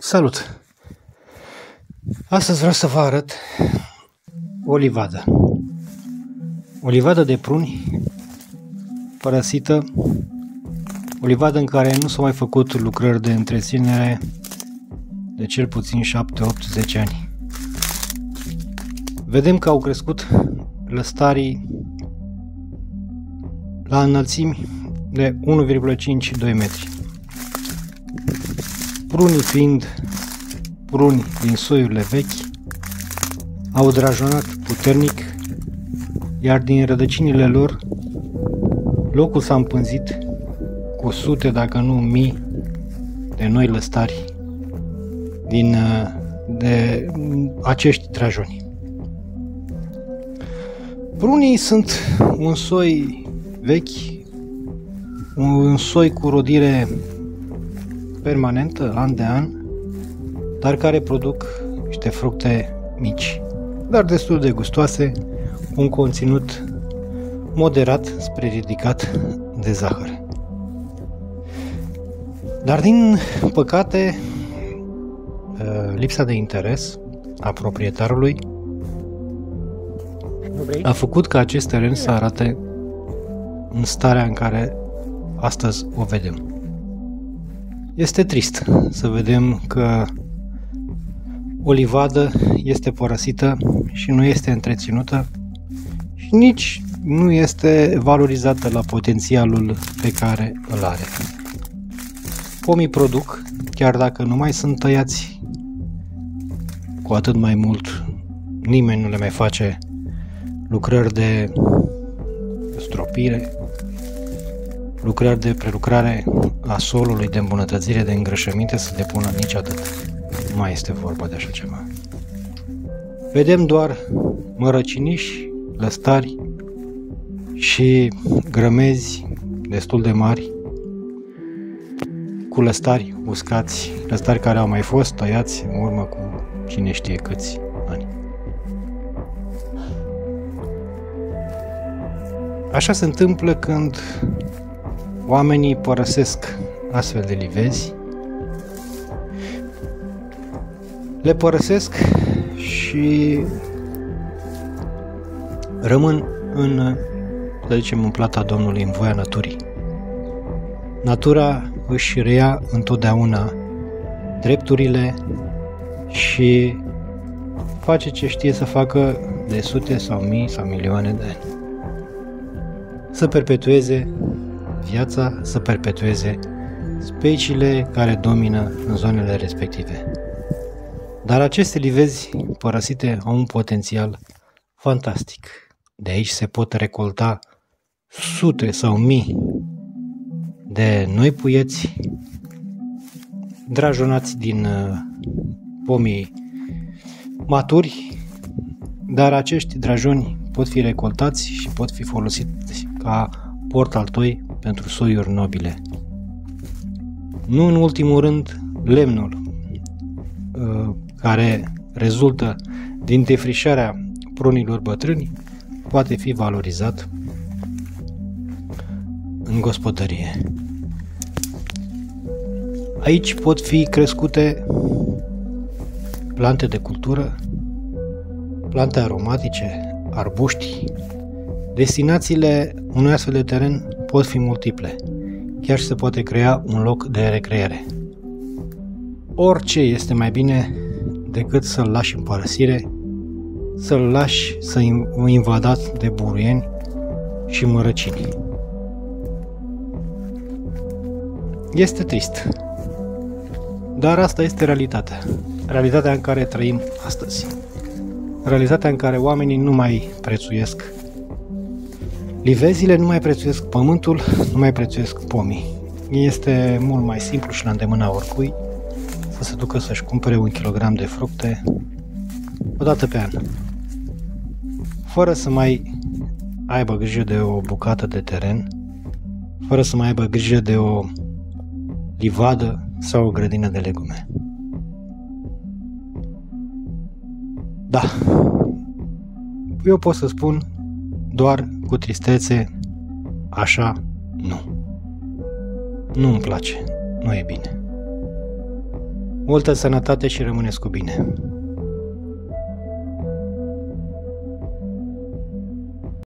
Salut! Astăzi vreau să vă arăt o livadă. O livadă de pruni părăsită, o livadă în care nu s-au mai făcut lucrări de întreținere de cel puțin 7, 8, 10 ani. Vedem că au crescut lăstarii la înălțimi de 1,5-2 metri. Prunii fiind pruni din soiurile vechi, au drajonat puternic, iar din rădăcinile lor, locul s-a împânzit cu sute, dacă nu mii, de noi lăstari din de acești trajoni. Prunii sunt un soi vechi, un soi cu rodire permanentă, an de an, dar care produc niște fructe mici, dar destul de gustoase, cu un conținut moderat spre ridicat de zahăr. Dar din păcate, ă, lipsa de interes a proprietarului a făcut ca acest teren să arate în starea în care astăzi o vedem. Este trist să vedem că o livadă este părăsită și nu este întreținută și nici nu este valorizată la potențialul pe care îl are. Pomii produc, chiar dacă nu mai sunt tăiați, cu atât mai mult nimeni nu le mai face lucrări de stropire, lucrări de prelucrare a solului, de îmbunătățire, de îngrășăminte să depună nici atât. Nu mai este vorba de așa ceva. Vedem doar mărăciniși, lăstari și grămezi destul de mari cu lăstari uscați, lăstari care au mai fost tăiați în urmă cu cine știe câți ani. Așa se întâmplă când Oamenii părăsesc astfel de livezi, le părăsesc și rămân în, să zicem, în plata Domnului, în voia naturii. Natura își reia întotdeauna drepturile și face ce știe să facă de sute sau mii sau milioane de ani. Să perpetueze viața să perpetueze speciile care domină în zonele respective. Dar aceste livezi părăsite au un potențial fantastic. De aici se pot recolta sute sau mii de noi puieți drajonați din uh, pomii maturi, dar acești drajoni pot fi recoltați și pot fi folosiți ca port altoi pentru soiuri nobile. Nu în ultimul rând, lemnul, uh, care rezultă din defrișarea prunilor bătrâni, poate fi valorizat în gospodărie. Aici pot fi crescute plante de cultură, plante aromatice, arbuști. Destinațiile unui astfel de teren pot fi multiple. Chiar se poate crea un loc de recreere. Orice este mai bine decât să-l lași în părăsire, să-l lași să invadat de buruieni și mărăcini. Este trist, dar asta este realitatea. Realitatea în care trăim astăzi. Realitatea în care oamenii nu mai prețuiesc Livezile nu mai prețuiesc pământul, nu mai prețuiesc pomii. Este mult mai simplu și la îndemâna oricui să se ducă să-și cumpere un kilogram de fructe o dată pe an. Fără să mai aibă grijă de o bucată de teren, fără să mai aibă grijă de o livadă sau o grădină de legume. Da, eu pot să spun doar cu tristețe, așa, nu. Nu îmi place, nu e bine. Multă sănătate și rămâneți cu bine!